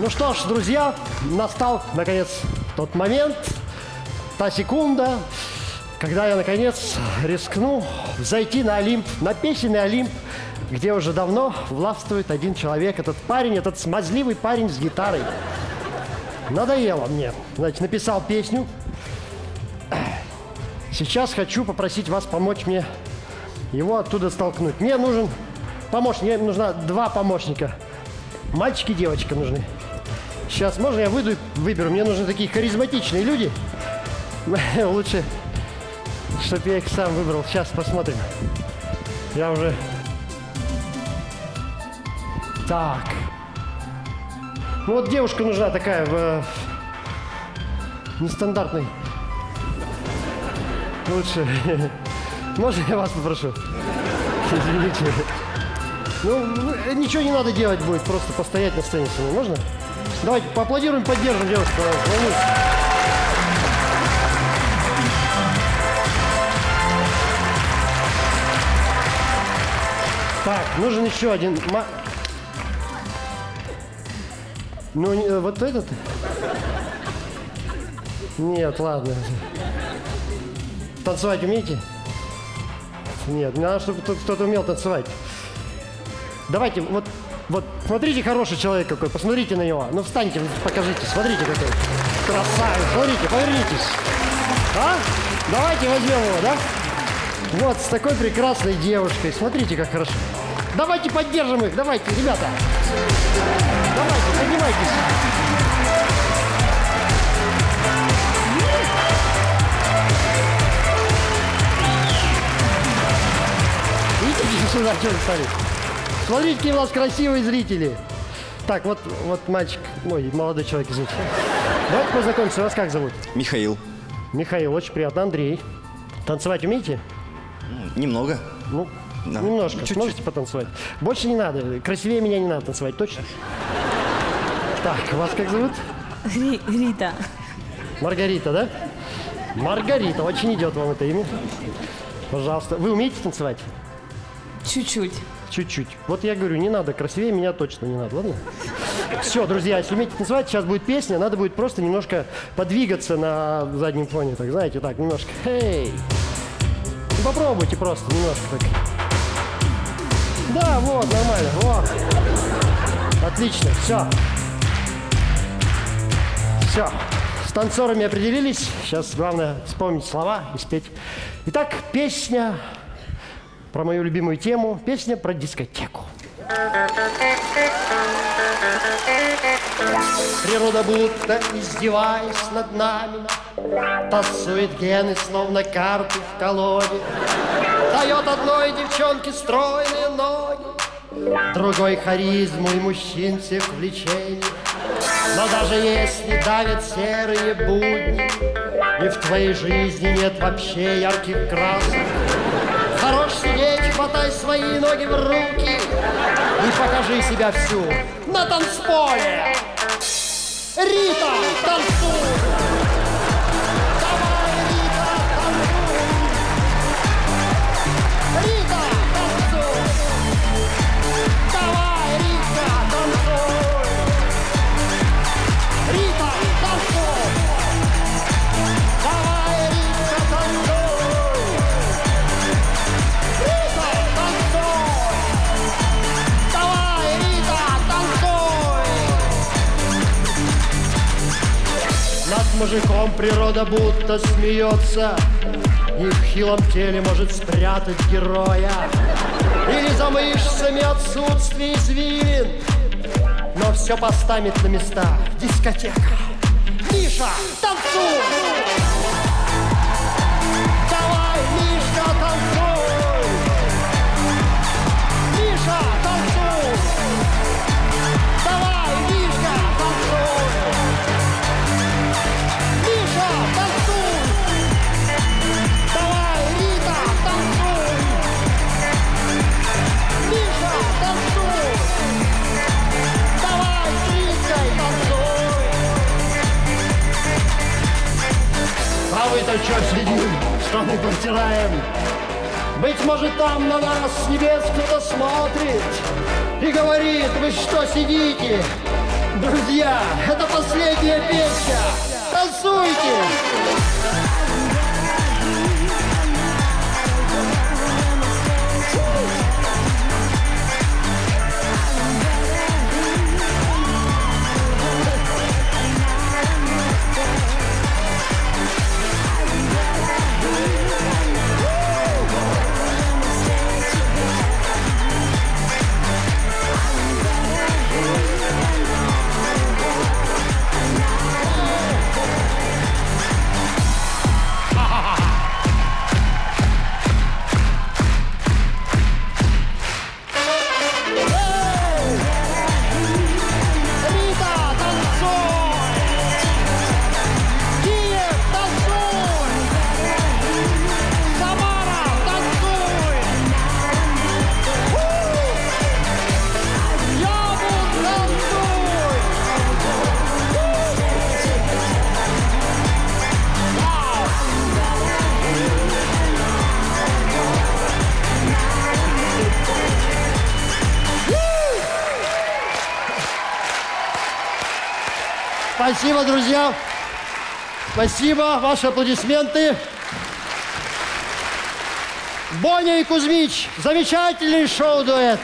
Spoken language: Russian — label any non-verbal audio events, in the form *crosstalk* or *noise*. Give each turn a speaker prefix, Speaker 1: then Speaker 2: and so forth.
Speaker 1: Ну что ж, друзья, настал, наконец, тот момент, та секунда, когда я, наконец, рискну зайти на Олимп, на песенный Олимп, где уже давно властвует один человек, этот парень, этот смазливый парень с гитарой. Надоело мне. Значит, написал песню. Сейчас хочу попросить вас помочь мне его оттуда столкнуть. Мне нужен помощник, мне нужна два помощника. Мальчик и девочка нужны. Сейчас можно я выйду и выберу? Мне нужны такие харизматичные люди. *laughs* Лучше, чтобы я их сам выбрал. Сейчас посмотрим. Я уже... Так. Ну вот девушка нужна такая в э, нестандартной. Лучше. *laughs* Можно я вас попрошу? *laughs* Извините. Ну, ничего не надо делать будет, просто постоять на сцене со мной. Можно? Давайте поаплодируем, поддержим девушку. пожалуйста. Так, нужен еще один. Ну, вот этот? Нет, ладно. Танцевать умеете? Нет, мне надо, чтобы кто- кто-то умел танцевать. Давайте, вот, вот, смотрите, хороший человек какой, посмотрите на него. Ну, встаньте, покажите, смотрите какой. Красавец, смотрите, повернитесь. А? Давайте возьмем его, да? Вот, с такой прекрасной девушкой. Смотрите, как хорошо. Давайте поддержим их, давайте, ребята. Давайте, поднимайтесь. Идите сюда, что вы стали? Смотрите, какие у нас красивые зрители. Так, вот, вот мальчик, ой, молодой человек, извините. Давайте познакомимся, вас как зовут?
Speaker 2: Михаил.
Speaker 1: Михаил, очень приятно. Андрей. Танцевать умеете?
Speaker 2: Немного.
Speaker 1: Ну,
Speaker 2: Да.
Speaker 1: немножко.
Speaker 2: Чуть-чуть.
Speaker 1: Можете потанцевать? Больше не надо. Красивее меня не надо танцевать, точно? Так, вас как зовут?
Speaker 3: Ри- Рита.
Speaker 1: Маргарита, да? Маргарита, очень идет вам это имя. Пожалуйста. Вы умеете танцевать?
Speaker 3: Чуть-чуть.
Speaker 1: Чуть-чуть. Вот я говорю, не надо, красивее меня точно не надо, ладно? Все, друзья, если умеете танцевать, сейчас будет песня, надо будет просто немножко подвигаться на заднем фоне, так, знаете, так, немножко. Эй! Ну, Попробуйте просто немножко так. Да, вот, нормально, вот. Отлично, все. Все. С танцорами определились. Сейчас главное вспомнить слова и спеть. Итак, песня про мою любимую тему. Песня про дискотеку. Природа будто издеваясь над нами Тасует гены, словно карты в колоде Дает одной девчонке стройные ноги Другой харизму и мужчин всех влечений Но даже если давят серые будни И в твоей жизни нет вообще ярких красок Хорош сидеть, хватай свои ноги в руки И покажи себя всю на танцполе Рита, танцуй! Мужиком природа будто смеется И в хилом теле может спрятать героя. Или за мышцами отсутствие извилин Но все поставит на места дискотека. Миша, танцуй! А вы-то что сидим, штаны протираем? Быть может, там на нас с небес кто-то смотрит И говорит, вы что сидите? Друзья, это последняя песня. Танцуйте! Рита, Спасибо, друзья. Спасибо. Ваши аплодисменты. Боня и Кузьмич. Замечательный шоу-дуэт.